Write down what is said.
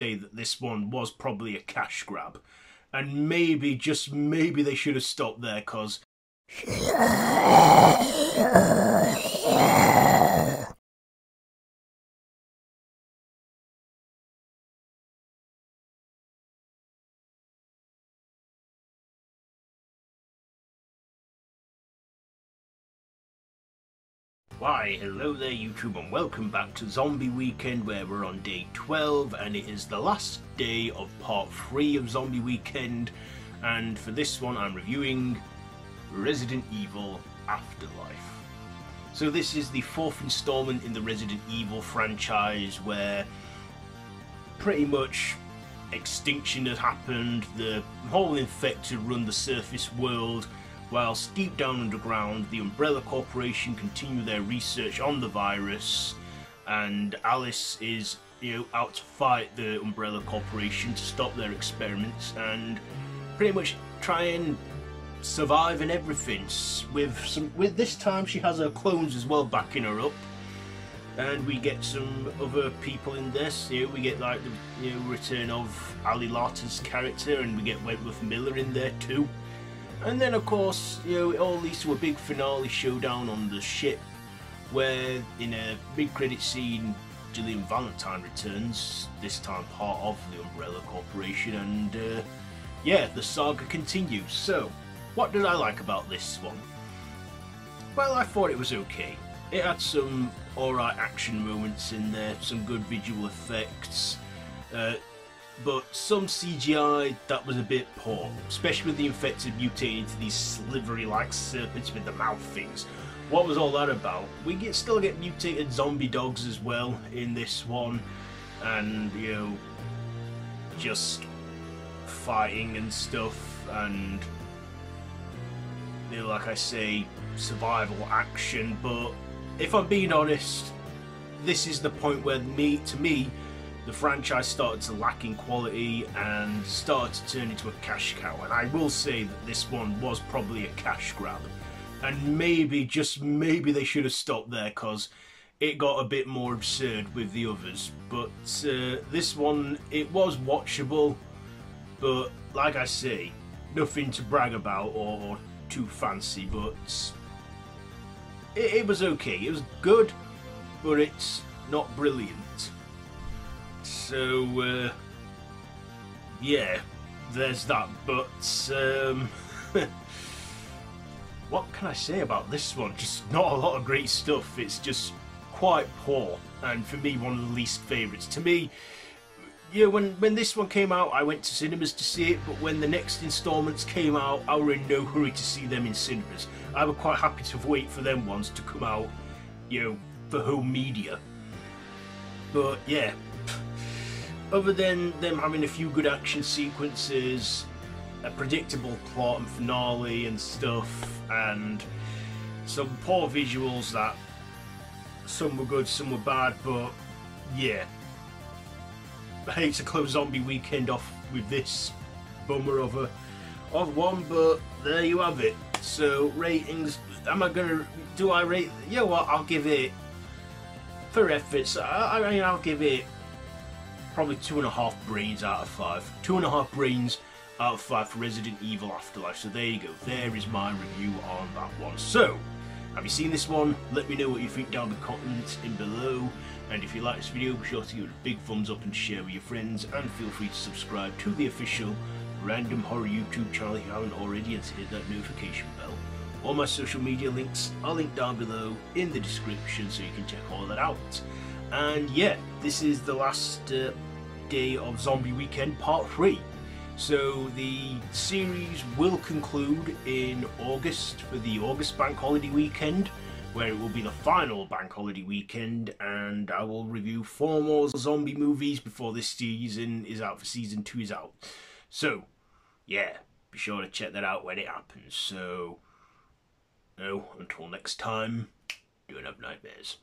say that this one was probably a cash grab. And maybe, just maybe they should have stopped there because Why, hello there YouTube and welcome back to Zombie Weekend where we're on day 12 and it is the last day of part 3 of Zombie Weekend. And for this one I'm reviewing Resident Evil Afterlife. So this is the fourth installment in the Resident Evil franchise where pretty much extinction has happened, the whole infected run the surface world Whilst deep down underground, the Umbrella Corporation continue their research on the virus, and Alice is you know out to fight the Umbrella Corporation to stop their experiments and pretty much try and survive and everything. With some, with this time she has her clones as well backing her up, and we get some other people in this. You know, we get like the you know, return of Ali Larter's character, and we get Wentworth Miller in there too. And then, of course, you know, it all leads to a big finale showdown on the ship, where in a big credit scene, Gillian Valentine returns, this time part of the Umbrella Corporation, and uh, yeah, the saga continues. So, what did I like about this one? Well, I thought it was okay. It had some alright action moments in there, some good visual effects. Uh, but some CGI that was a bit poor, especially with the infected mutating into these slivery like serpents with the mouth things. What was all that about? We get still get mutated zombie dogs as well in this one, and you know, just fighting and stuff, and you know, like I say, survival action. But if I'm being honest, this is the point where me, to me, the franchise started to lack in quality and started to turn into a cash cow. And I will say that this one was probably a cash grab. And maybe, just maybe, they should have stopped there because it got a bit more absurd with the others. But uh, this one, it was watchable, but like I say, nothing to brag about or, too fancy, but it, it was okay. It was good, but it's not brilliant. So, uh, yeah, there's that. But, um, what can I say about this one? Just not a lot of great stuff. It's just quite poor, and for me, one of the least favourites. To me, yeah, when when this one came out, I went to cinemas to see it. But when the next instalments came out, I were in no hurry to see them in cinemas. I was quite happy to wait for them ones to come out, you know, for home media. But yeah, other than them having a few good action sequences, a predictable plot and finale and stuff, and some poor visuals that some were good, some were bad, but yeah. I hate to close Zombie Weekend off with this bummer of a of one, but there you have it. So ratings, am I gonna do I rate? You know what? I'll give it for efforts. I, I mean, I'll give it probably two and a half brains out of five. Two and a half brains out of five for Resident Evil Afterlife. So there you go. There is my review on that one. So, have you seen this one? Let me know what you think down in the comments in below. And if you like this video, be sure to give it a big thumbs up and share with your friends. And feel free to subscribe to the official Random Horror YouTube channel if you haven't already and to hit that notification bell. All my social media links are linked down below in the description so you can check all that out. And yeah, this is the last uh, day of Zombie Weekend Part 3. So the series will conclude in August for the August Bank Holiday weekend, where it will be the final Bank Holiday weekend, and I will review four more zombie movies before this season is out for season 2 is out. So, yeah, be sure to check that out when it happens. So, no, until next time, don't have nightmares.